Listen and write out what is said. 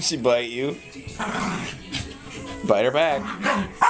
she bite you. Bite her back.